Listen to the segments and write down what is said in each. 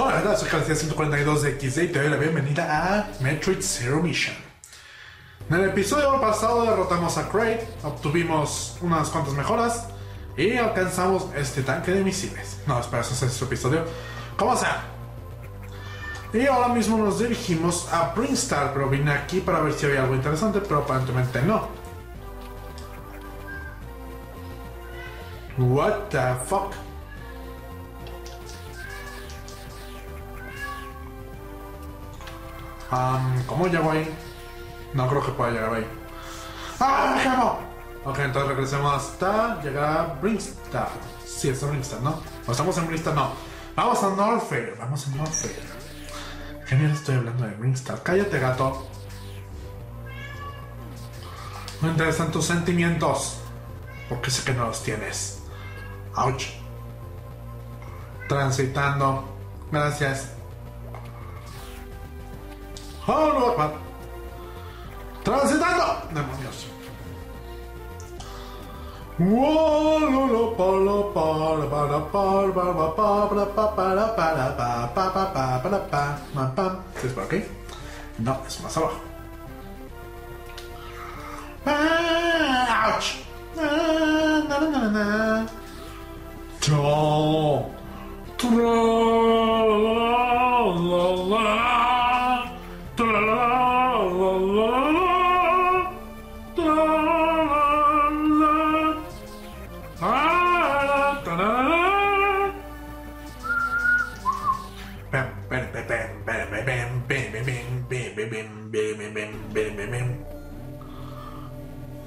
Hola, soy Calicia 142 de XD y te doy la bienvenida a Metroid Zero Mission. En el episodio pasado derrotamos a Kraid, obtuvimos unas cuantas mejoras y alcanzamos este tanque de misiles. No, espera, eso es este episodio. Como sea. Y ahora mismo nos dirigimos a Brinstar, pero vine aquí para ver si había algo interesante, pero aparentemente no. What the fuck? Um, ¿Cómo llego ahí? No creo que pueda llegar ahí. ¡Ah, quemo! Ok, entonces regresemos hasta llegar a Brinstar. Sí, es Brinstar, ¿no? ¿O estamos en Brinstar? No. Vamos a Norfair. Vamos a Norfair. ¿Qué mierda estoy hablando de Brinstar? Cállate, gato. Me interesan tus sentimientos. Porque sé que no los tienes. Ouch. Transitando. Gracias. ¡Oh, no! ¡Transitando! ¡Demonios! ¿Es por aquí? No, es más abajo. ¡Chao!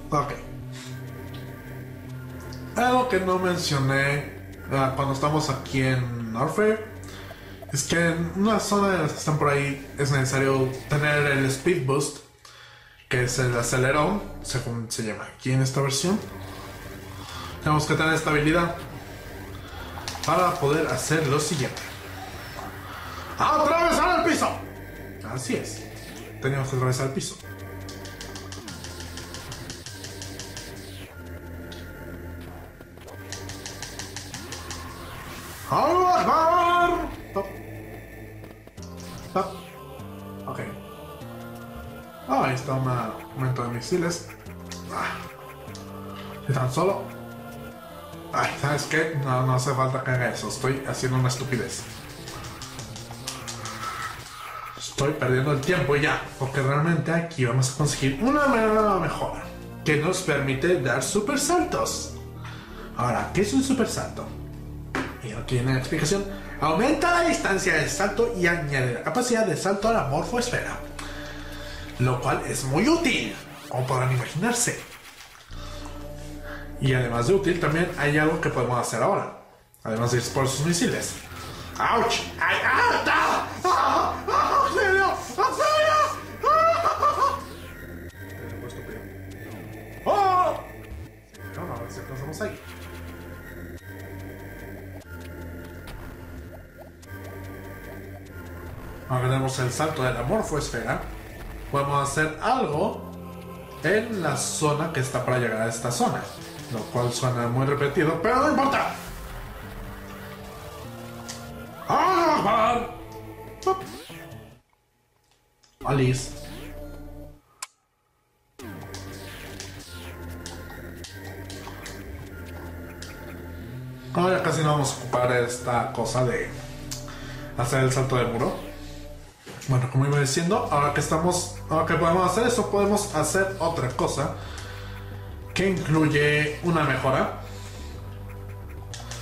Ok. Algo que no mencioné uh, cuando estamos aquí en Norfair es que en una zona de las que están por ahí es necesario tener el Speed Boost, que es el acelerón, según se llama aquí en esta versión. Tenemos que tener estabilidad para poder hacer lo siguiente. ¡Atravesar el piso! Así es. Teníamos que atravesar el piso. ¡Alvar! Stop. Stop. Ok. Ah, ahí está un aumento de misiles. Ah. Y tan solo. Ay, ¿sabes qué? No, no hace falta que haga eso. Estoy haciendo una estupidez. Estoy perdiendo el tiempo ya. Porque realmente aquí vamos a conseguir una nueva mejora. Que nos permite dar super saltos. Ahora, ¿qué es un super salto? y no tiene explicación, aumenta la distancia del salto y añade la capacidad de salto a la morfoesfera. Lo cual es muy útil, como podrán imaginarse. Y además de útil, también hay algo que podemos hacer ahora. Además de disparar sus misiles. ¡Auch! ¡Ay! ¡Ah! ¡Ah! ¡Ah! Alcanzamos ahí. Ahora tenemos el salto de la morfoesfera. Podemos hacer algo en la zona que está para llegar a esta zona. Lo cual suena muy repetido, pero no importa. ¡Ah! Alice. Ahora casi no vamos a ocupar esta cosa de hacer el salto del muro. Bueno, como iba diciendo, ahora que estamos, ahora que podemos hacer eso, podemos hacer otra cosa que incluye una mejora.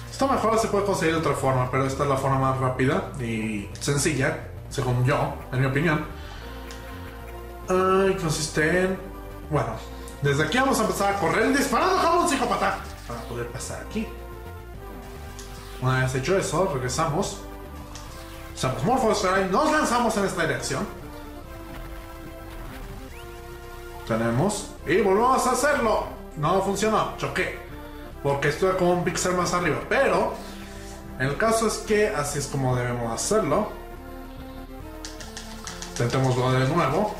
Esta mejora se puede conseguir de otra forma, pero esta es la forma más rápida y sencilla, según yo, en mi opinión. Y consiste en, bueno, desde aquí vamos a empezar a correr disparando como un psicópata para poder pasar aquí. Una vez hecho eso, regresamos Usamos Morphosfera nos lanzamos en esta dirección. Tenemos. Y volvemos a hacerlo. No funcionó. Choqué. Porque estuve como un pixel más arriba. Pero. El caso es que así es como debemos hacerlo. Intentémoslo de nuevo.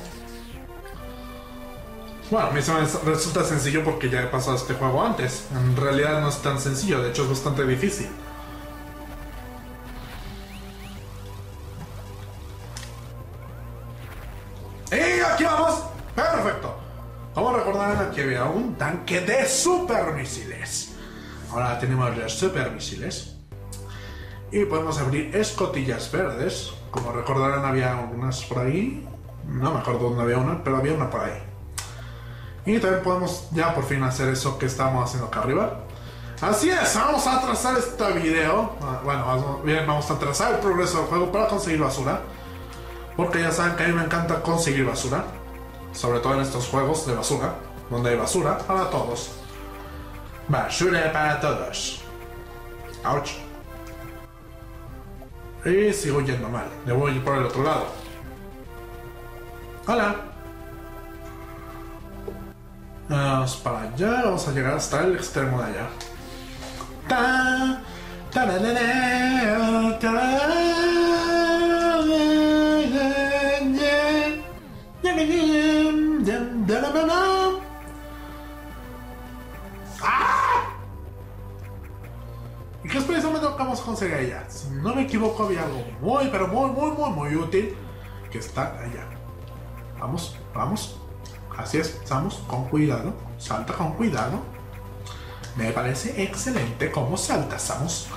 Bueno, a mí se me resulta sencillo porque ya he pasado este juego antes. En realidad no es tan sencillo, de hecho es bastante difícil. Un tanque de supermisiles. Ahora tenemos los supermisiles. Y podemos abrir escotillas verdes. Como recordarán, había algunas por ahí. No me acuerdo dónde había una, pero había una por ahí. Y también podemos ya por fin hacer eso que estamos haciendo acá arriba. Así es, vamos a trazar este video. Ah, Bueno, vamos- bien, vamos a trazar el progreso del juego para conseguir basura. Porque ya saben que a mí me encanta conseguir basura. Sobre todo en estos juegos de basura. Donde hay basura para todos. Basura para todos. Ouch. Y sigo yendo mal. Le voy por el otro lado. Hola. Vamos para allá. Vamos a llegar hasta el extremo de allá. Ta, tararara, ¿Y qué es precisamente lo que vamos a conseguir allá? Si no me equivoco, había algo muy, pero muy, muy, muy, muy útil que está allá. Vamos, vamos. Así es, vamos con cuidado. Salta con cuidado. Me parece excelente cómo saltas, Samus.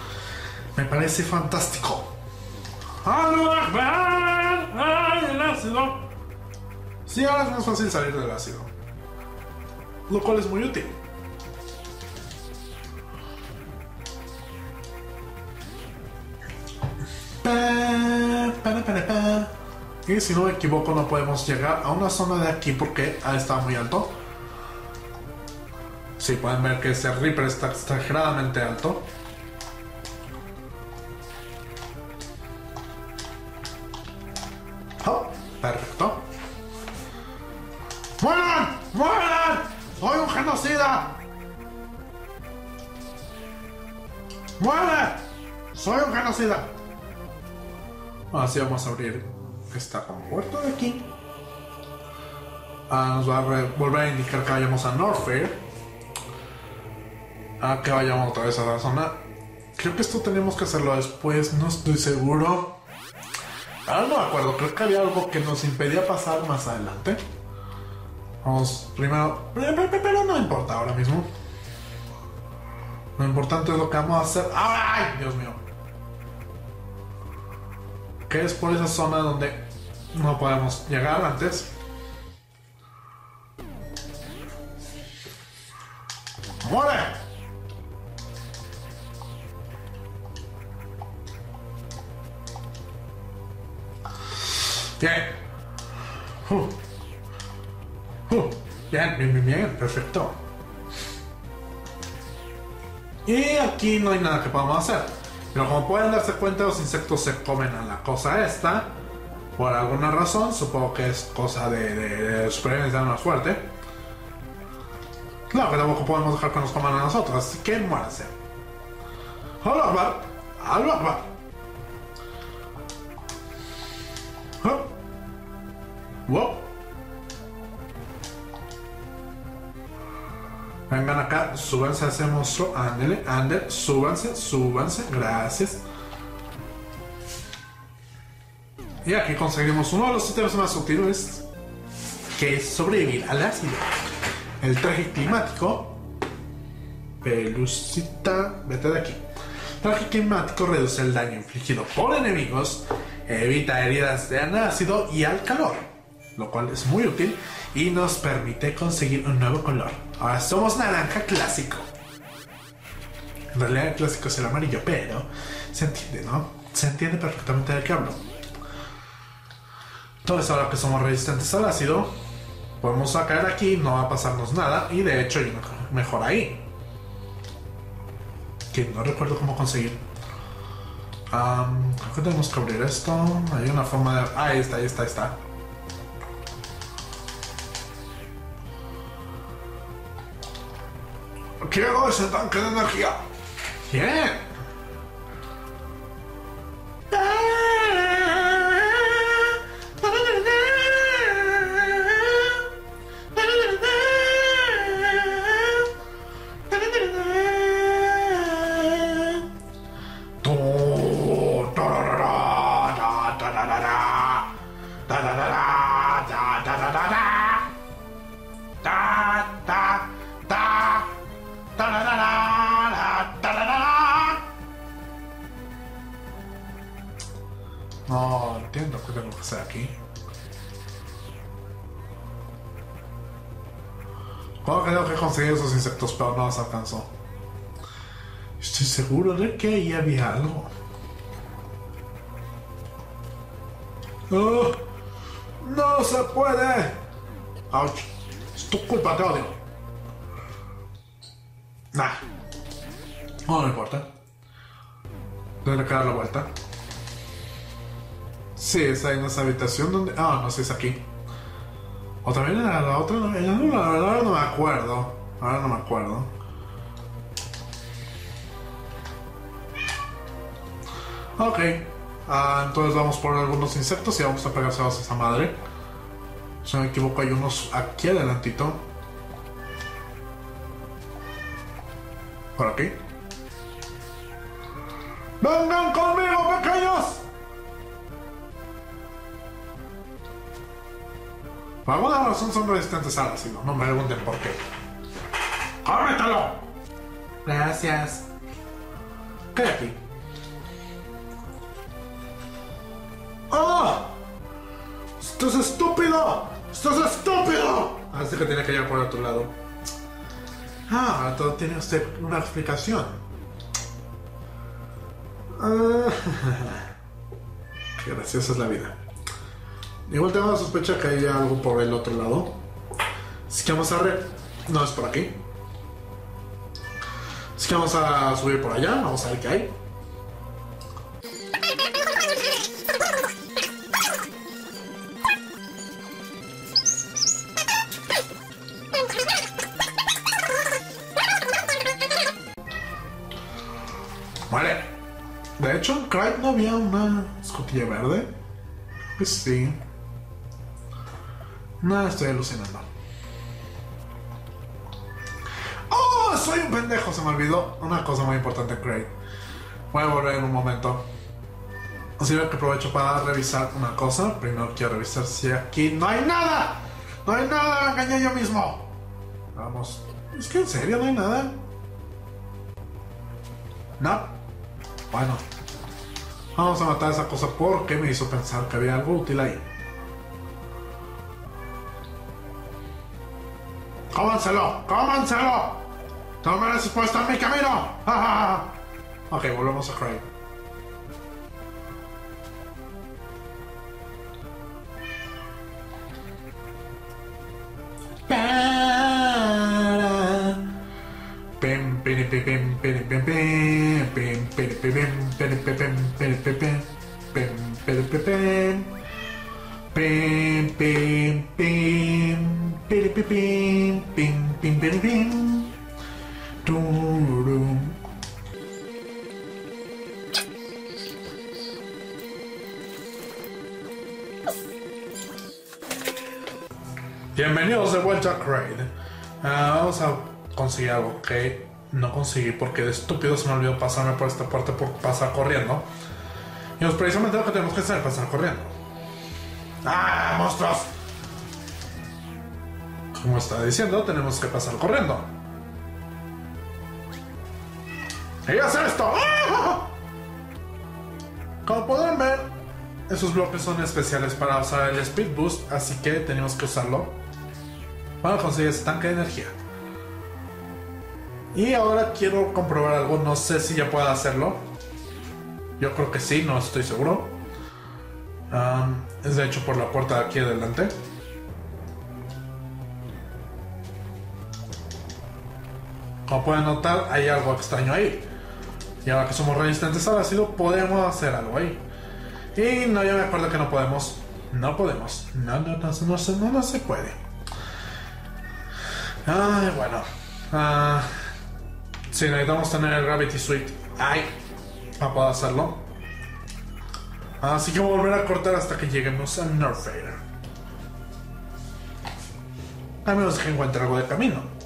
Me parece fantástico. ¡Ay, el ácido! Sí, ahora es más fácil salir del ácido. Lo cual es muy útil. Pa, para, para, pa. Y si no me equivoco, no podemos llegar a una zona de aquí porque está muy alto. Sí, pueden ver que ese Reaper está exageradamente alto. Oh, perfecto. ¡Mueran! ¡Mueran! ¡Soy un genocida! ¡Muere! ¡Soy un genocida! Así vamos a abrir esta compuerta de aquí. Ah, nos va a volver a indicar que vayamos a Norfair. A que vayamos otra vez a la zona. Creo que esto tenemos que hacerlo después, no estoy seguro. Ahora no me acuerdo, creo que había algo que nos impedía pasar más adelante. Vamos primero. Pero no importa ahora mismo. Lo importante es lo que vamos a hacer. ¡Ay! Dios mío. Que por esa zona donde no podemos llegar antes. ¡Muere! Bien. Uh. Uh. Bien, bien, bien, bien, perfecto. Y aquí no hay nada que podamos hacer. Pero como pueden darse cuenta, los insectos se comen a la cosa esta. Por alguna razón, supongo que es cosa de, de, de supervivencia más fuerte. Claro que tampoco podemos dejar que nos coman a nosotros, así que muéranse. ¡Hola, Akbar! ¡Hola, Akbar! ¿Ah? ¡Wow! Vengan acá, súbanse a ese monstruo, ándele, ándele, súbanse, súbanse, gracias. Y aquí conseguimos uno de los ítems más útiles, que es sobrevivir al ácido. El traje climático, pelucita, vete de aquí. Traje climático reduce el daño infligido por enemigos, evita heridas de ácido y al calor, lo cual es muy útil y nos permite conseguir un nuevo color. Ahora somos naranja clásico. En realidad el clásico es el amarillo, pero se entiende, ¿no? Se entiende perfectamente de qué hablo. Entonces ahora que somos resistentes al ácido, podemos caer aquí, no va a pasarnos nada y de hecho hay mejor ahí. Que no recuerdo cómo conseguir. Am, creo que tenemos que abrir esto. Hay una forma de... Ah, ahí está, ahí está, ahí está. Quiero ese tanque de energía. Bien. Insectos, pero no los alcanzó. Estoy seguro de que ahí había algo. ¡Oh! ¡No se puede! ¡Auch! Es tu culpa, te odio. Nah. No, no importa. Tendré que dar la vuelta. Sí, es ahí en esa habitación donde. Ah, no sé, es aquí. O también era la otra. La verdad, no me acuerdo. Ahora no me acuerdo. Ok. Ah, entonces vamos por algunos insectos y vamos a pegárselos a esa madre. Si no me equivoco, hay unos aquí adelantito. Por aquí. ¡Vengan conmigo, pequeños! Por alguna razón son resistentes al ácido. No me pregunten por qué. ¡Cómetelo! Gracias. ¿Qué hay aquí? ¡Ah! ¡Estás estúpido! ¡Estás estúpido! Así que tiene que ir por el otro lado. Ah, ahora todo tiene usted una explicación. Ah, qué graciosa es la vida. Igual tengo la sospecha que hay algo por el otro lado. Así que vamos a ver. No es por aquí. Así que vamos a subir por allá. Vamos a ver qué hay. Vale. De hecho, en Craig no había una escotilla verde. Pues sí. No, estoy alucinando. Se me olvidó una cosa muy importante Craig. Voy a volver en un momento. Así que aprovecho para revisar una cosa. Primero quiero revisar si aquí no hay nada. No hay nada, me engañé yo mismo. Vamos. Es que en serio no hay nada. No. Bueno. Vamos a matar esa cosa porque me hizo pensar que había algo útil ahí. ¡Cómanselo! ¡Cómanselo! ¡No me respuesta en mi camino! ¡Ja, ja, ja! Ok, volvemos a Craig. Pim, pim, pim, pim, pim, pim, pim, pim, pim, pim, pim, pim, porque de estúpido se me olvidó pasarme por esta puerta por pasar corriendo. Y es precisamente lo que tenemos que hacer, pasar corriendo. ¡Ah, monstruos! Como estaba diciendo, tenemos que pasar corriendo. ¡Y hacer esto! ¡Ah! Como podrán ver, esos bloques son especiales para usar el Speed Boost, así que tenemos que usarlo para conseguir ese tanque de energía. Y ahora quiero comprobar algo, no sé si ya puedo hacerlo. Yo creo que sí, no estoy seguro. Es de hecho por la puerta de aquí adelante. Como pueden notar, hay algo extraño ahí. Y ahora que somos resistentes al ácido, podemos hacer algo ahí. Y no, yo me acuerdo que no podemos. No podemos. No, no, no, no, no, no se puede. Ay, bueno. Ah, sí, necesitamos tener el Gravity Suite. Ay, para poder hacerlo. Así que voy a volver a cortar hasta que lleguemos a Norfair. A menos que encuentre algo de camino.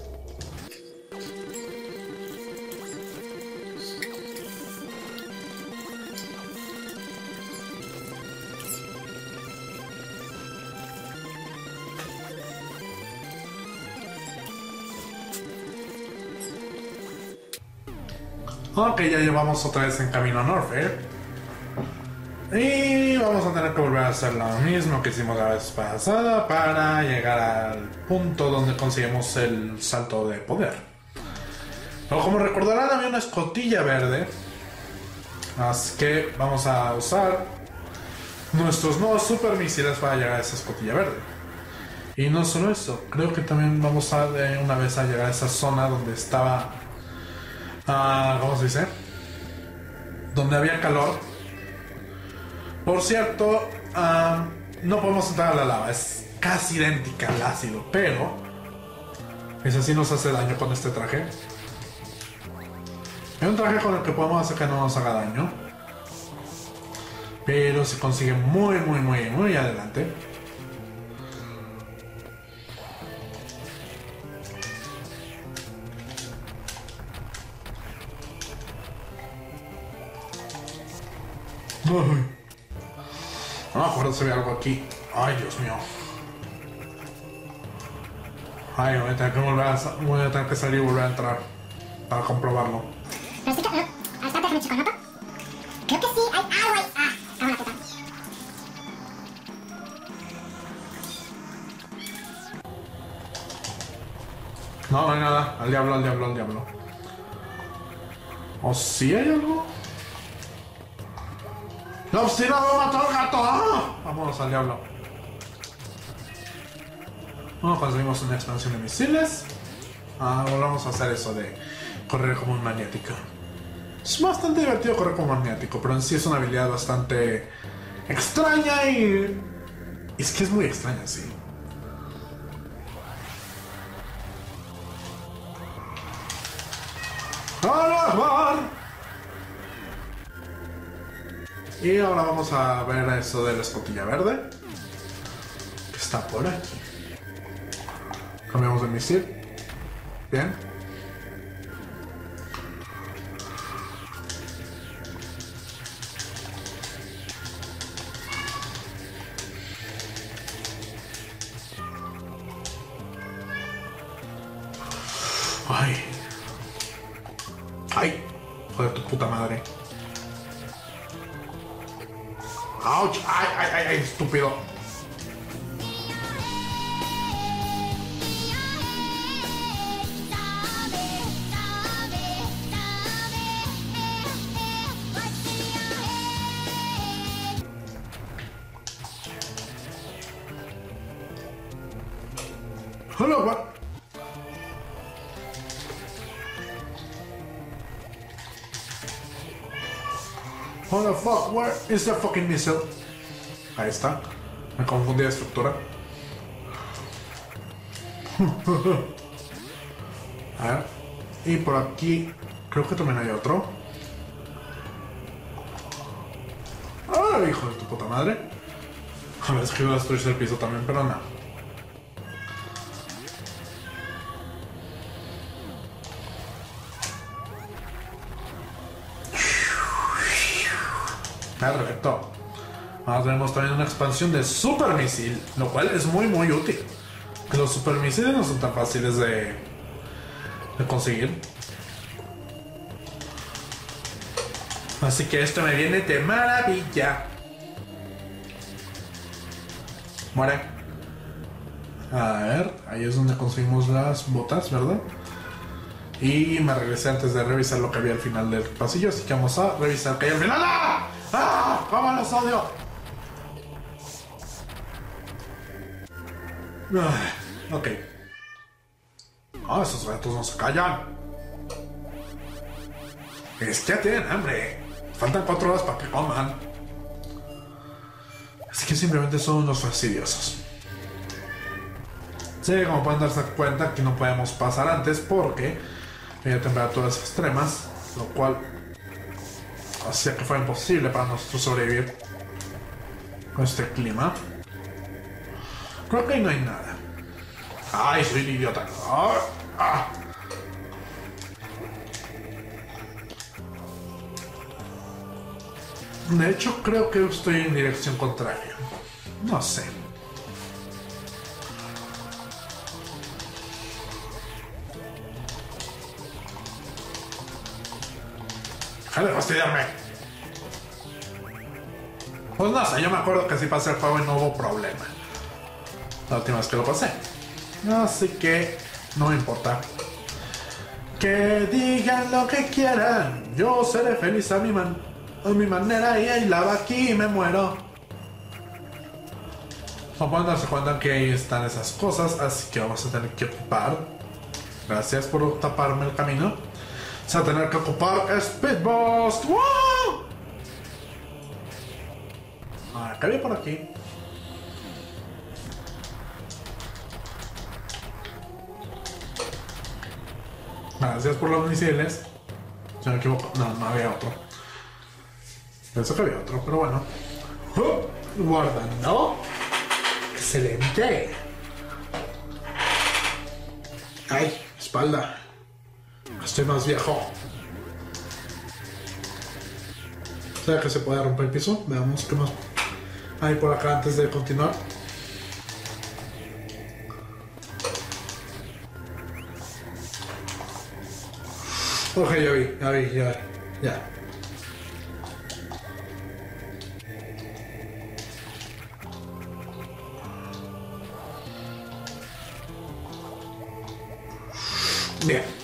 Ok, ya llevamos otra vez en camino a Norfair. Y vamos a tener que volver a hacer lo mismo que hicimos la vez pasada para llegar al punto donde conseguimos el salto de poder. Pero como recordarán había una escotilla verde. Así que vamos a usar nuestros nuevos super misiles para llegar a esa escotilla verde. Y no solo eso, creo que también vamos a de una vez a llegar a esa zona donde estaba... ¿Cómo se dice? Donde había calor. Por cierto, no podemos entrar a la lava, es casi idéntica al ácido, pero... Ese sí nos hace daño con este traje. Es un traje con el que podemos hacer que no nos haga daño. Pero se consigue muy, muy, muy, muy adelante. No me acuerdo si había algo aquí. Ay, Dios mío. Ay, voy a tener que volver a, voy a tener que salir y volver a entrar para comprobarlo. Pero sí que. No, espérate, déjame checar el mapa. Creo que sí, hay algo ahí. Ah. No, no hay nada. Al diablo, al diablo, al diablo. ¿O sí hay algo? ¡La obstina va a matar al gato! ¡Ah! Vámonos al diablo. Bueno, conseguimos una expansión de misiles. Ah, volvamos a hacer eso de correr como un maniático. Es bastante divertido correr como un maniático, pero en sí es una habilidad bastante extraña y... Es que es muy extraña, sí. ¡Alabar! Y ahora vamos a ver eso de la escotilla verde. Que está por aquí. Cambiamos de misil. Bien. Ay. Ay. Joder, tu puta madre. Ouch. Ay, ay, ay, ay, estúpido. Fuck? Where is the fucking missile? Ahí está. Me confundí de estructura. A ver. Y por aquí creo que también hay otro. ¡Ah, hijo de tu puta madre! A ver, es que iba a destruirse el piso también, pero no. Ahora tenemos también una expansión de super misil, lo cual es muy muy útil. Los super misiles no son tan fáciles de, de conseguir. Así que esto me viene de maravilla. Muere. A ver, ahí es donde conseguimos las botas, ¿verdad? Y me regresé antes de revisar lo que había al final del pasillo, así que vamos a revisar que hay al final. ¡Ah! ¡Vámonos, odio! Ok. Ah, esos gatos no se callan. Es que ya tienen hambre. Faltan cuatro horas para que coman. Así que simplemente son unos fastidiosos. Sí, como pueden darse cuenta, aquí no podemos pasar antes porque había temperaturas extremas, lo cual hacía que fuera imposible para nosotros sobrevivir con este clima. Creo que ahí no hay nada. Ay, soy un idiota. Ah. De hecho, creo que estoy en dirección contraria. No sé. Deja de fastidiarme. Pues no sé, yo me acuerdo que sí pasé el juego y no hubo problema. La última vez que lo pasé. Así que no me importa. Que digan lo que quieran. Yo seré feliz a mi, man a mi manera y ahí lava aquí y me muero. No pueden darse cuenta que ahí están esas cosas, así que vamos a tener que ocupar. Gracias por taparme el camino. Vamos a tener que ocupar Speed Boost. ¡Wow! Ah, ¿qué había por aquí? Gracias por los misiles. Si me equivoco. No, no había otro. Pensé que había otro, pero bueno. ¡Oh! Guardando. Excelente. Ay, espalda. Estoy más viejo. ¿Sabe que se puede romper el piso? Veamos qué más hay por acá antes de continuar. Ok, ya vi, ya vi, ya, ya. Bien.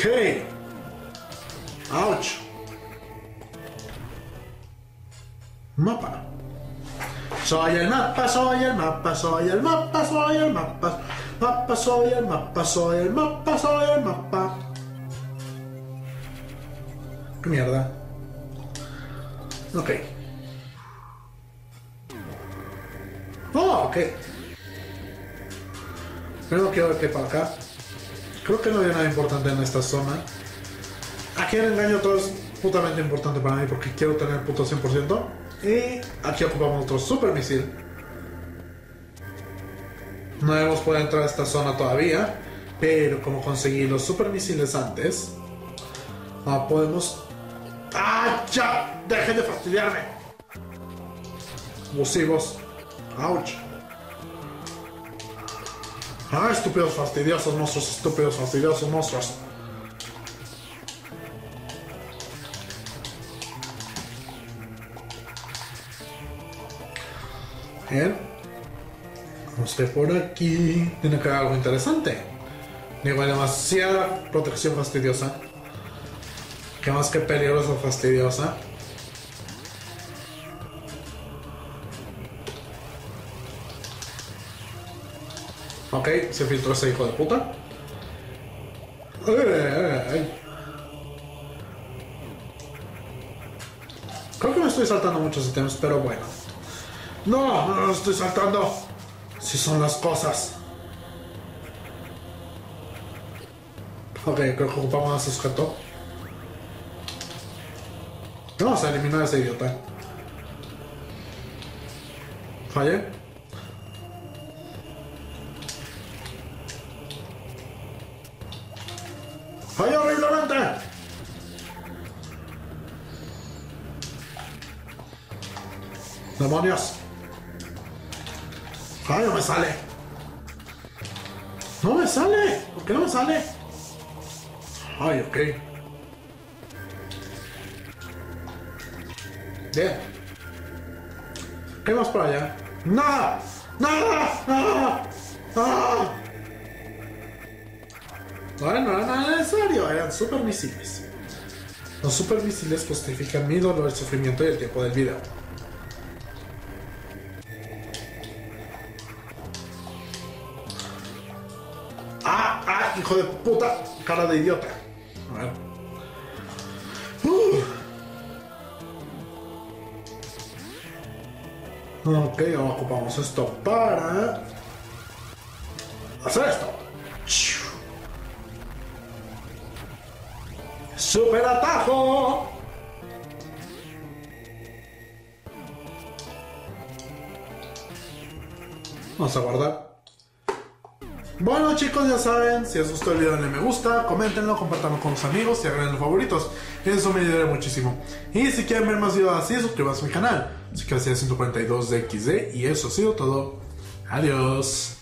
Ok. Ouch. Mapa. Soy el mapa, soy el mapa, soy el mapa, soy el mapa. Mapa, soy el mapa, soy el mapa, soy el mapa. ¿Qué mierda? Ok. Oh, ok. Quiero ver qué para acá. Creo que no había nada importante en esta zona. Aquí el engaño todo es putamente importante para mí porque quiero tener el puto 100%. Y aquí ocupamos otro super misil. No hemos podido entrar a esta zona todavía. Pero como conseguí los super misiles antes, ah, podemos. ¡Ah! ¡Ya! ¡Dejen de fastidiarme! Abusivos. ¡Auch! ¡Ah! Estúpidos fastidiosos monstruos, estúpidos fastidiosos monstruos. Bien. Vamos a ver por aquí. Tiene que haber algo interesante. Digo, hay demasiada protección fastidiosa. Que más que peligrosa fastidiosa. Ok, se filtró ese hijo de puta. Ay, ay, ay. Creo que me estoy saltando muchos ítems, pero bueno. No, no lo estoy saltando. Si son las cosas. Ok, creo que ocupamos a sujeto. Vamos a eliminar a ese idiota. Fallé. ¡Demonios! ¡Ay, no me sale! ¡No me sale! ¿Por qué no me sale? Ay, ok. Bien. ¿Qué más por allá? ¡Nada! ¡Nada! ¡Nada! ¡Nada! Ahora no era nada necesario, eran super misiles. Los super misiles justifican mi dolor, el sufrimiento y el tiempo del video. ¡Hijo de puta! Cara de idiota. A ver. Uh. Ok, ahora ocupamos esto para hacer esto. ¡Super atajo! Vamos a guardar. Bueno chicos, ya saben, si os gustó el video denle me gusta, coméntenlo, compártanlo con sus amigos y agreguen los favoritos. Eso me ayudaría muchísimo. Y si quieren ver más videos así, suscríbanse a mi canal. Así que hacía 142 de XD y eso ha sido todo. Adiós.